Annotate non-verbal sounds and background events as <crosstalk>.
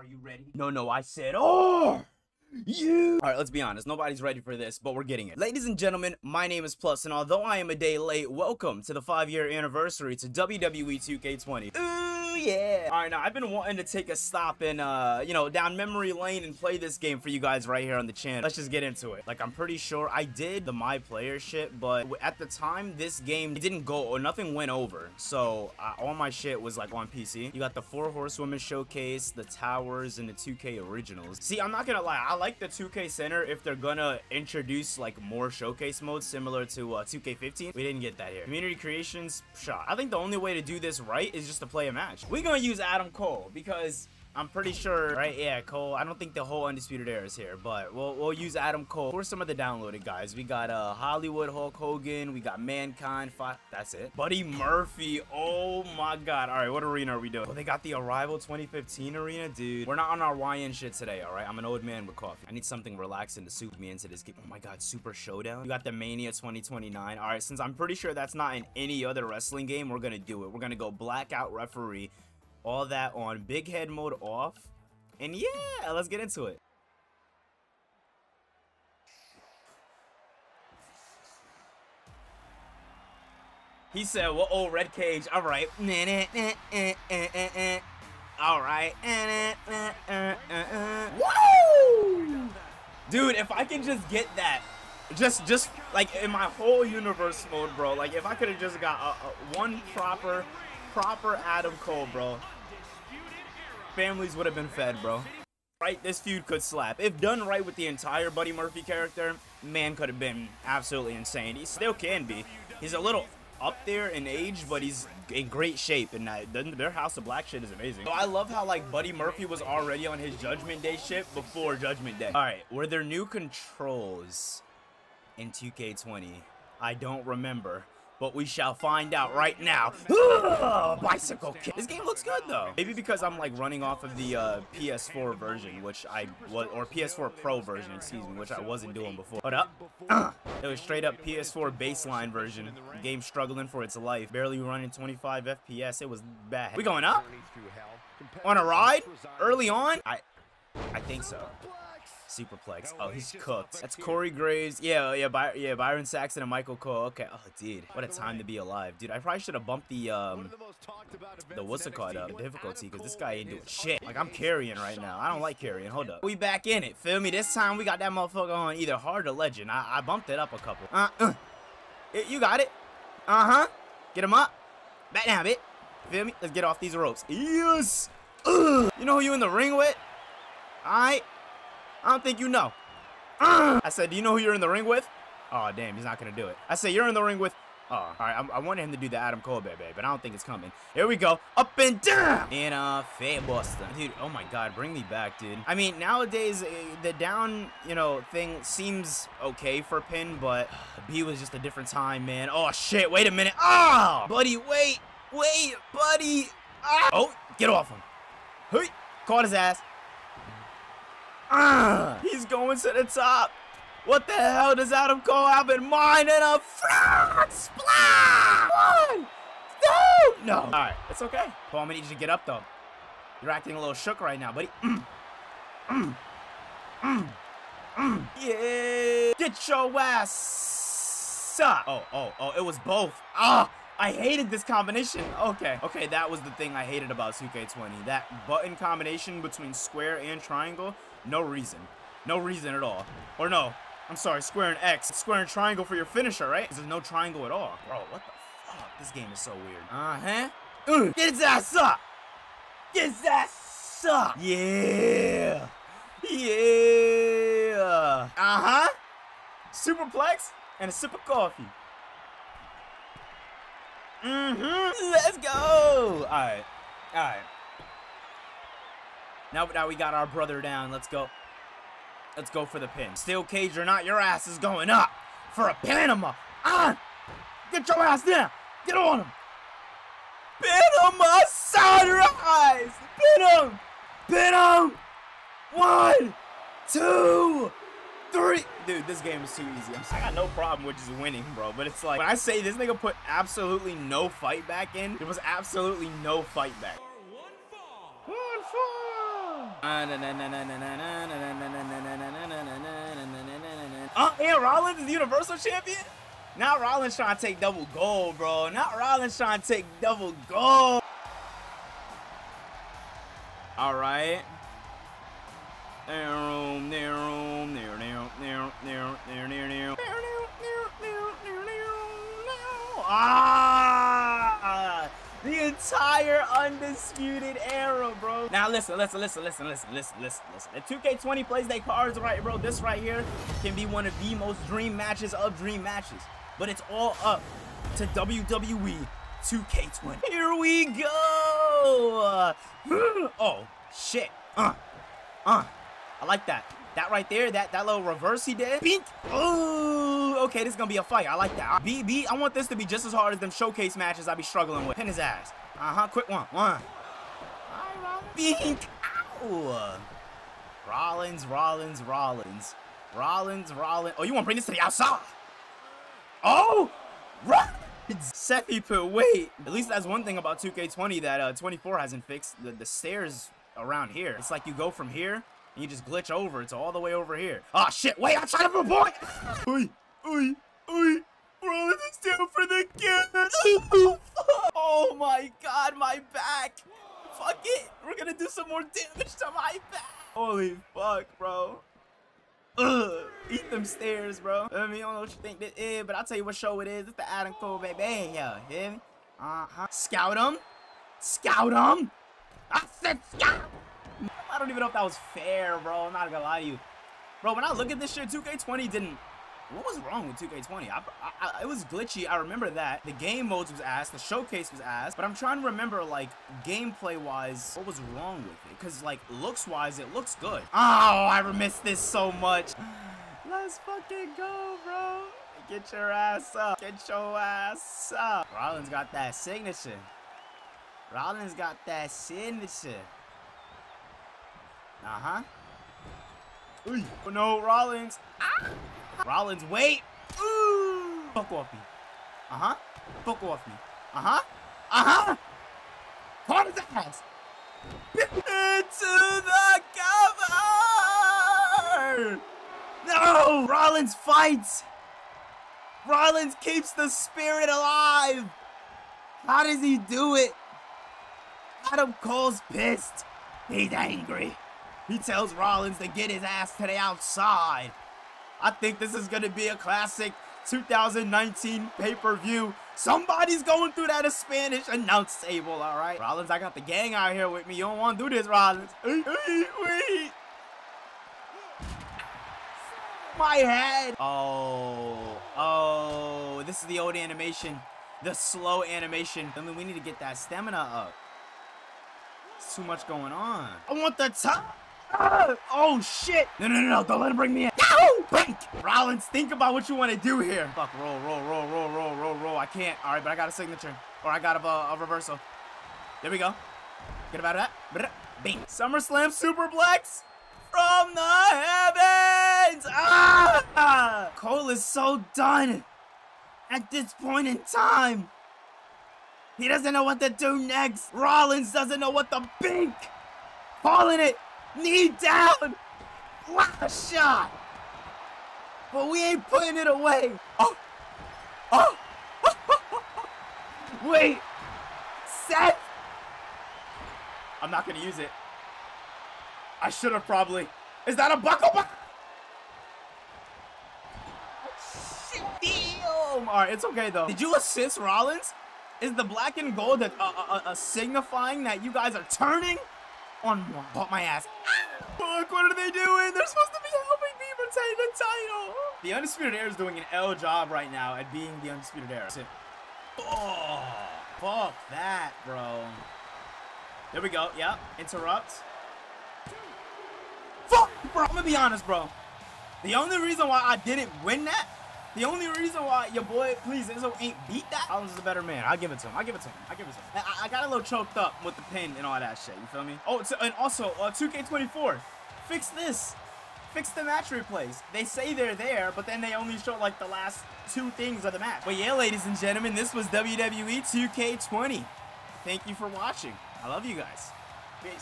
Are you ready? No, no, I said, oh! You. All right, let's be honest. Nobody's ready for this, but we're getting it. Ladies and gentlemen, my name is Pluss, and although I am a day late, welcome to the five-year anniversary to WWE 2K20. Yeah. All right, now I've been wanting to take a stop in, uh, you know, down memory lane and play this game for you guys right here on the channel. Let's just get into it. Like, I'm pretty sure I did the my player shit, but at the time, this game didn't go or nothing went over. So all my shit was like on PC. You got the Four Horsewomen showcase, the towers, and the 2K originals. See, I'm not gonna lie. I like the 2K Center if they're gonna introduce like more showcase modes similar to uh, 2K15. We didn't get that here. Community creations, shot. I think the only way to do this right is just to play a match. We're gonna use Adam Cole because I'm pretty sure, right? Yeah, Cole. I don't think the whole Undisputed Era is here, but we'll, we'll use Adam Cole. For some of the downloaded guys, we got uh, Hollywood Hulk Hogan. We got Mankind. Fi That's it. Buddy Murphy. Oh my God. All right, what arena are we doing? Oh, they got the Arrival 2015 arena, dude. We're not on our YN shit today, all right? I'm an old man with coffee. I need something relaxing to soothe me into this game. Oh my God, Super Showdown. You got the Mania 2029. All right, since I'm pretty sure that's not in any other wrestling game, we're gonna do it. We're gonna go blackout referee all that on big head mode off. And yeah, let's get into it. He said, well, oh, Red Cage, all right. All right. Woo! Dude, if I can just get that, just, just like in my whole universe mode, bro, like if I could have just got a, a, one proper proper Adam Cole, bro. Families would have been fed, bro. Right, this feud could slap. If done right with the entire Buddy Murphy character, man could have been absolutely insane. He still can be. He's a little up there in age, but he's in great shape, and uh, their House of Black shit is amazing. So I love how like Buddy Murphy was already on his Judgment Day shit before Judgment Day. All right, were there new controls in 2K20? I don't remember but we shall find out right now. bicycle kick. This game looks good though. Maybe because I'm like running off of the uh, PS4 version, which I was, or PS4 Pro version, excuse me, which I wasn't doing before. Hold up. Uh, <clears throat> it was straight up PS4 baseline version. game struggling for its life. Barely running 25 FPS. It was bad. We going up? On a ride? Early on? I, I think so. Superplex. Oh, he's cooked. That's Corey Graves. Yeah, yeah, By yeah, Byron Saxton and Michael Cole. Okay. Oh, dude, what a time to be alive, dude. I probably should have bumped the um, the what's it called? Uh, difficulty, because this guy ain't doing shit. Like I'm carrying right now. I don't like carrying. Hold up. We back in it. Feel me? This time we got that motherfucker on either hard or legend. I, I bumped it up a couple. Uh, uh. You got it. Uh huh. Get him up. Back down, bit. Feel me? Let's get off these ropes. Yes. Ugh. You know who you in the ring with? All right. I don't think you know. I said, do you know who you're in the ring with? Oh, damn, he's not going to do it. I said, you're in the ring with... Oh, all right, I, I wanted him to do the Adam Cole baby, but I don't think it's coming. Here we go. Up and down. And, uh, Buster. Dude, oh my God, bring me back, dude. I mean, nowadays, uh, the down, you know, thing seems okay for Pin, but <sighs> B was just a different time, man. Oh, shit, wait a minute. Oh, buddy, wait, wait, buddy. Ah. Oh, get off him. Hey, caught his ass. Uh, <clears throat> he's going to the top. What the hell does Adam Cole have in mind? And a front splash! One, two! No. All right, it's okay. Cole, I'm gonna need you to get up, though. You're acting a little shook right now, buddy. Mm. Mm. Mm. Mm. Yeah. Get your ass up. Oh, oh, oh, it was both. Ah. I hated this combination. Okay. Okay, that was the thing I hated about 2K20. That button combination between square and triangle no reason. No reason at all. Or no, I'm sorry, square and X. Square and triangle for your finisher, right? There's no triangle at all. Bro, what the fuck? This game is so weird. Uh-huh. Uh, get his ass up! Get his ass up! Yeah! Yeah! Uh-huh! Superplex and a sip of coffee. Mm-hmm. Let's go! Alright. Alright. Now, now we got our brother down. Let's go. Let's go for the pin. Steel cage or not, your ass is going up for a Panama. On! Get your ass down! Get on him! Panama Sunrise! Pin him! Pin him! One, two, three. Dude, this game is too easy. I'm, I got no problem with just winning, bro. But it's like, when I say this nigga put absolutely no fight back in, there was absolutely no fight back. Oh, and Rollins is Universal Champion? Not Rollins trying to take double gold, bro. Not Rollins trying to take double gold. All right. Ah! Entire undisputed era, bro. Now listen, listen, listen, listen, listen, listen, listen, listen. If 2K20 plays their cards right, bro, this right here can be one of the most dream matches of dream matches. But it's all up to WWE 2K20. Here we go. <gasps> oh, shit. Uh, uh. I like that. That right there, that, that little reverse he did. Bink. Oh, okay, this is gonna be a fight. I like that. BB, I want this to be just as hard as them showcase matches I be struggling with. Pin his ass. Uh-huh, quick one, one. Bink. Ow. Rollins, Rollins, Rollins. Rollins, Rollins. Oh, you want to bring this to the outside? Oh, Rollins. Seffi put wait. At least that's one thing about 2K20 that uh, 24 hasn't fixed. The, the stairs around here. It's like you go from here and you just glitch over. It's all the way over here. Oh, shit. Wait, I'm trying to avoid. Oi, oi, oi. For the <laughs> oh, my God. My back. Fuck it. We're to do some more damage to my back. Holy fuck, bro. Ugh, eat them stairs, bro. I mean, I don't know what you think this is, but I'll tell you what show it is. It's the Adam Cole, baby. Yeah, hear me? Uh-huh. Scout him. Scout him. I said scout. I don't even know if that was fair, bro. I'm not gonna lie to you. Bro, when I look at this shit, 2K20 didn't... What was wrong with 2K20? I, I, it was glitchy. I remember that. The game modes was ass. The showcase was ass. But I'm trying to remember, like, gameplay-wise, what was wrong with it. Because, like, looks-wise, it looks good. Oh, I missed this so much. <sighs> Let's fucking go, bro. Get your ass up. Get your ass up. Rollins got that signature. Rollins got that signature. Uh-huh. No, Rollins. Ah! Rollins, wait. Ooh. Fuck off me. Uh-huh. Fuck off me. Uh-huh. Uh-huh. Caught his ass. Into the cover. No. Rollins fights. Rollins keeps the spirit alive. How does he do it? Adam Cole's pissed. He's angry. He tells Rollins to get his ass to the outside. I think this is going to be a classic 2019 pay-per-view. Somebody's going through that Spanish announce table, all right? Rollins, I got the gang out here with me. You don't want to do this, Rollins. My head. Oh, oh, this is the old animation. The slow animation. I mean, we need to get that stamina up. It's too much going on. I want the top. Oh, shit. No, no, no, no. Don't let him bring me in. Break! Rollins, think about what you want to do here. Fuck, roll, roll, roll, roll, roll, roll, roll. I can't. All right, but I got a signature. Or I got a, a reversal. There we go. Get about that. Bing. SummerSlam Superplex from the heavens. Ah! Cole is so done at this point in time. He doesn't know what to do next. Rollins doesn't know what to bink. Calling it. Knee down! What a shot! But we ain't putting it away. Oh! Oh! <laughs> Wait! Seth! I'm not gonna use it. I should have probably. Is that a buckle? Bu Shit, damn! Alright, it's okay though. Did you assist Rollins? Is the black and gold a, a, a, a signifying that you guys are turning? on one. Bought my ass. Fuck, what are they doing? They're supposed to be the title. The Undisputed Era is doing an L job right now at being the Undisputed Era. Oh, fuck that, bro. There we go. Yep. Interrupt. Fuck, bro. I'm gonna be honest, bro. The only reason why I didn't win that the only reason why your boy, please, Enzo ain't beat that, Rollins is a better man. I'll give it to him. I'll give it to him. I'll give it to him. I, I got a little choked up with the pin and all that shit. You feel me? Oh, and also, uh, 2K24, fix this. Fix the match replays. They say they're there, but then they only show like the last two things of the match. But yeah, ladies and gentlemen, this was WWE 2K20. Thank you for watching. I love you guys. Peace.